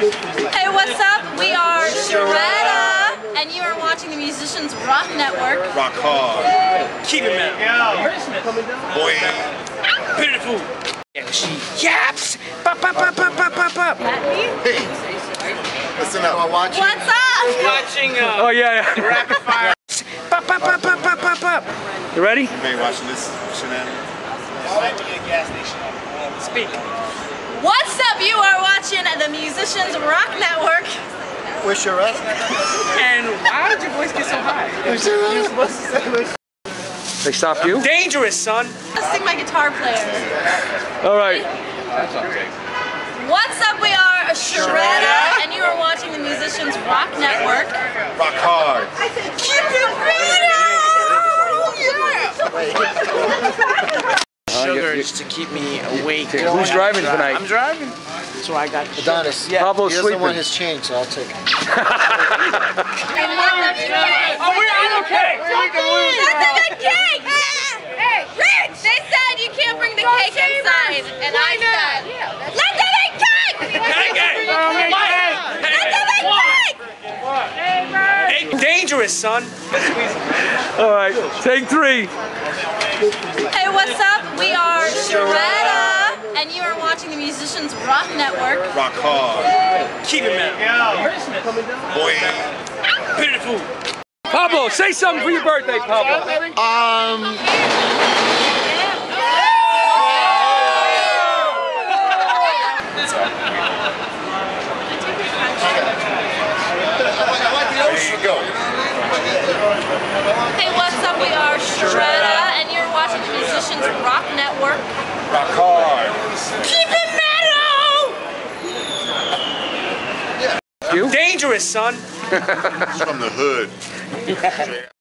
Hey, what's up? We are Charetta, and you are watching the Musicians Rock Network. Rock hard. Keep it man. Boy. Put it in food. And she yaps. Pop, pop, pop, pop, pop, pop, pop. That me? Hey. Listen up. I'm watching. What's up? Watching uh, Oh yeah, yeah. rapid fire. Pop, pop, pop, pop, pop, pop, pop. You ready? Man, watching this shenanigans. This might be a gas station. Speak. What's up? You are watching the Musicians Rock Network. Wish your rest. And why did your voice get so high? Wish your rest. They stopped you? Dangerous, son. Let's sing my guitar player. All right. What's up? We are Charetta, and you are watching the Musicians Rock Network. Rock hard. Keep oh, it real! Sugars to keep me awake. Who's driving tonight? I'm driving. So I got Adonis. Yeah. Pablo's He doesn't sleeping. want his change, so I'll take it. Oh, we're I'm okay. That's the cake! Hey, Rich! They said you can't bring the cake inside, and I said, let them eat cake! Let them eat cake! Hey, dangerous, son. All right. Take three. Hey, what's up? We are Charetta, and you are watching the Musicians Rock Network. Rock hard. Keep it man. Boy. Put it in food. Pablo, say something for your birthday, Pablo. Um. There you go. Hey, what's up? We are Charetta, and you're watching the Musicians Rock Network. Rock hard. Keep it metal! Dangerous, son. From the hood.